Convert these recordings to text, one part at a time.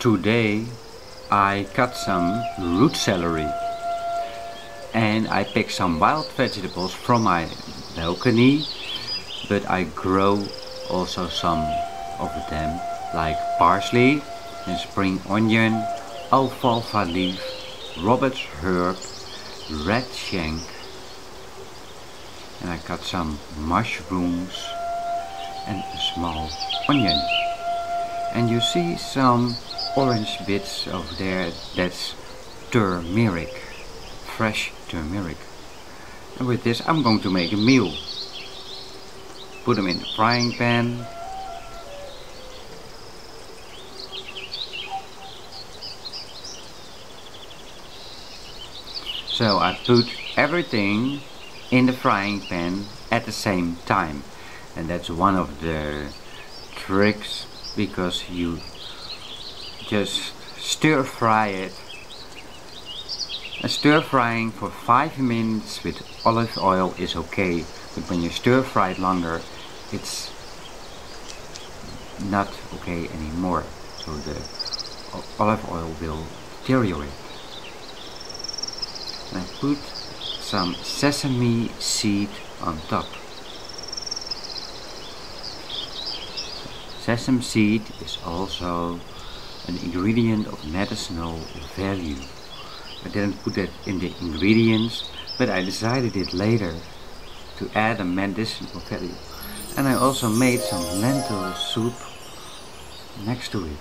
Today I cut some root celery. And I pick some wild vegetables from my balcony but I grow also some of them like parsley and spring onion, alfalfa leaf, Robert's herb, red shank and I cut some mushrooms and a small onion. And you see some orange bits over there that's turmeric fresh turmeric. And with this I'm going to make a meal. Put them in the frying pan. So I put everything in the frying pan at the same time. And that's one of the tricks because you just stir fry it. And stir frying for 5 minutes with olive oil is okay but when you stir fry it longer it's not okay anymore. So the olive oil will deteriorate. And I put some sesame seed on top. Sesame seed is also an ingredient of medicinal value. I didn't put that in the ingredients, but I decided it later to add a medicinal value. And I also made some lentil soup next to it.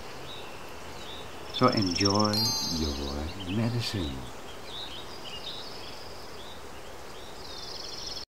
So enjoy your medicine.